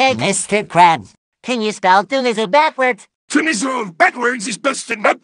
Hey, hmm? Mr. Krabs, can you spell Doolittle backwards? Tunisian backwards is busted up.